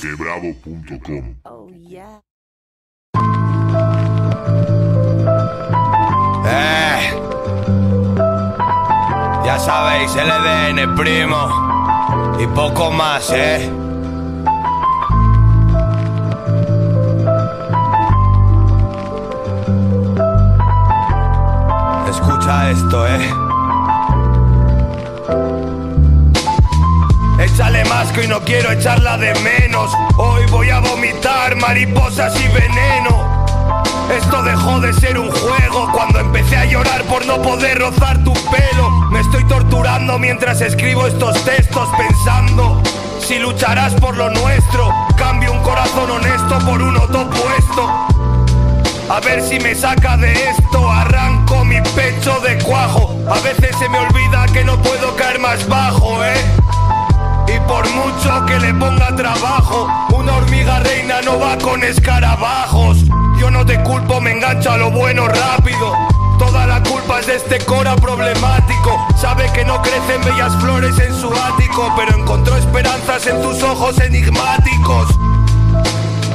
Quebravo.com Oh, yeah. Eh. Ya sabéis, LDN, primo. Y poco más, eh. Escucha esto, eh. Que hoy no quiero echarla de menos. Hoy voy a vomitar mariposas y veneno. Esto dejó de ser un juego cuando empecé a llorar por no poder rozar tu pelo. Me estoy torturando mientras escribo estos textos pensando si lucharás por lo nuestro. Cambio un corazón honesto por un opuesto. A ver si me saca de esto, arranco mi pecho de cuajo. A veces se me olvida que no puedo caer más bajo, eh. Por mucho que le ponga trabajo, una hormiga reina no va con escarabajos. Yo no te culpo, me engancho a lo bueno rápido. Toda la culpa es de este cora problemático. Sabe que no crecen bellas flores en su ático, pero encontró esperanzas en tus ojos enigmáticos.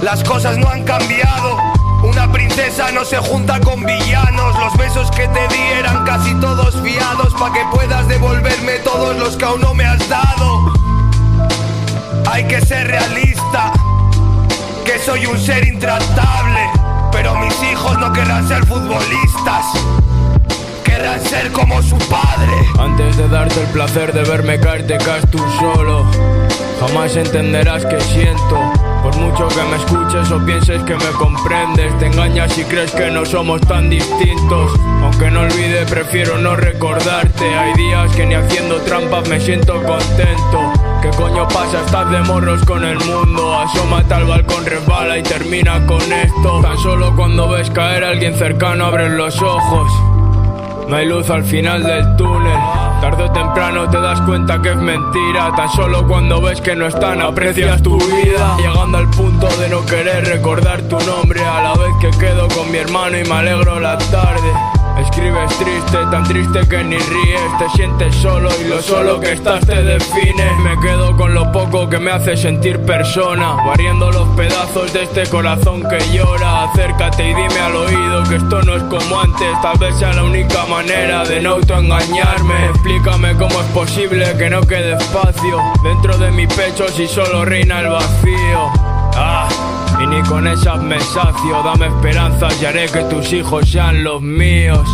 Las cosas no han cambiado. Una princesa no se junta con villanos. Los besos que te di eran casi todos fiados. Pa' que puedas devolverme todos los que aún no me has dado. Que ser realista. Que soy un ser intratable. Pero mis hijos no querrán ser futbolistas. Querrán ser como su padre. Antes de darte el placer de verme caer te caes tú solo Jamás entenderás que siento Por mucho que me escuches o pienses que me comprendes Te engañas y crees que no somos tan distintos. Aunque no olvide prefiero no recordarte. Hay días que ni haciendo trampas me siento contento. ¿Qué coño pasa? Estás de morros con el mundo. Asómate al balcón, resbala y termina con esto. Tan solo cuando ves caer a alguien cercano abres los ojos. No hay luz al final del túnel. Tarde o temprano te das cuenta que es mentira. Tan solo cuando ves que no están, aprecias tu vida. Llegando al punto de no querer recordar tu nombre. A la vez que quedo con mi hermano y me alegro la tarde. Escribes triste, tan triste que ni ríes. Te sientes solo y lo solo que estás te define. Me quedo con lo poco que me hace sentir persona. Variando los pedazos de este corazón que llora. Acércate y dime al oído que esto no es como antes. Tal vez sea la única manera de no autoengañarme. Explícame cómo es posible que no quede espacio dentro de mi pecho si solo reina el vacío. Ah. Y ni con esas me sacio, dame esperanzas y. Haré que tus hijos sean los míos.